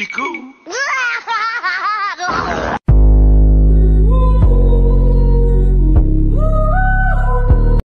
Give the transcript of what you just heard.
Chiku.